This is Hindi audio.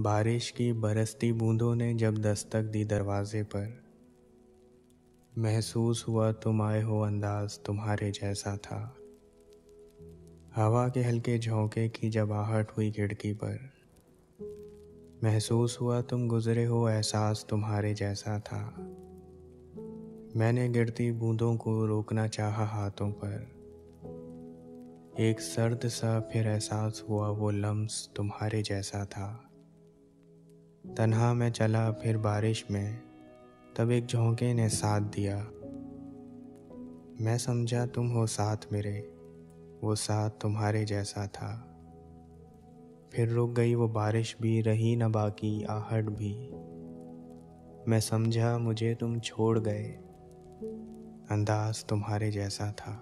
बारिश की बरसती बूंदों ने जब दस्तक दी दरवाजे पर, महसूस हुआ तुम आए हो अंदाज तुम्हारे जैसा था। हवा के हल्के झोंके की जब आहट हुई खिड़की पर। महसूस हुआ तुम गुजरे हो एहसास तुम्हारे जैसा था। मैंने गिरती बूंदों को रोकना चाहा हाथों पर। एक सर्द सा फिर एहसास हुआ वो लम्स तुम्हारे जैसा था। तन्हा मैं चला फिर बारिश में, तब एक झोंके ने साथ दिया। मैं समझा तुम हो साथ मेरे, वो साथ तुम्हारे जैसा था। फिर रुक गई वो बारिश भी, रही न बाकी आहट भी। मैं समझा मुझे तुम छोड़ गए, अंदाज तुम्हारे जैसा था।